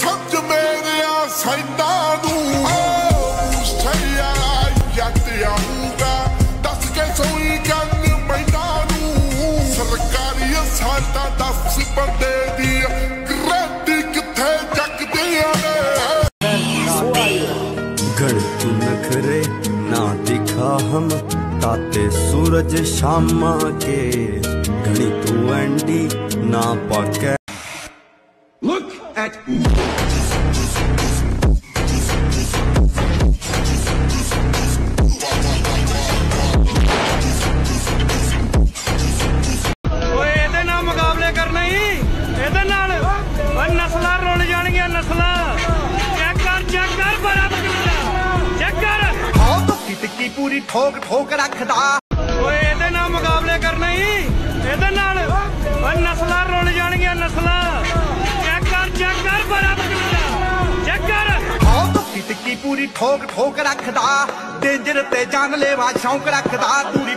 ਸਮਝ ਮੇਰਿਆ ਸੈਂਟਾਂ ਨੂੰ ਉਸਈਆ ਜੱਟ ਆਊਗਾ ਦੱਸ ਕੇ ਸੋਈ ਗੱਲ ਮੈਨਾਂ ਨੂੰ ਸਰਕਾਰੀ ਸਾਡਾ ਦਸ ਬੰਦੇ ਦੀ ਗਰੰਟੀ ਕਿੱਥੇ ਚੱਕਦੀਆਂ ਨੇ गण नखरे ना दिखा हम ताते सूरज शामा के घड़ी तू एंडी ना पाके Look at ਓਏ ਇਹਦੇ ਨਾਲ ਮੁਕਾਬਲੇ ਕਰਨਾ ਹੀ। ਇਹਦੇ ਨਾਲ। ਓਏ ਨਸਲਾਂ ਰੁੱਲ ਜਾਣਗੀਆਂ ਨਸਲਾਂ। ਚੈੱਕ ਕਰ ਚੈੱਕ ਕਰ ਬੜਾ ਬਕਰਾ ਚੈੱਕ ਕਰ। ਹੋ ਧੁੱਕੀ ਟਿੱਕੀ ਪੂਰੀ ਠੋਕ ਠੋਕ ਰੱਖਦਾ। ਪੂਰੀ ਠੋਕ ਠੋਕ ਰੱਖਦਾ ਡੇਂਜਰ ਤੇ ਜਾਨ ਲੈਵਾ ਸ਼ੌਂਕ ਰੱਖਦਾ ਪੂਰੀ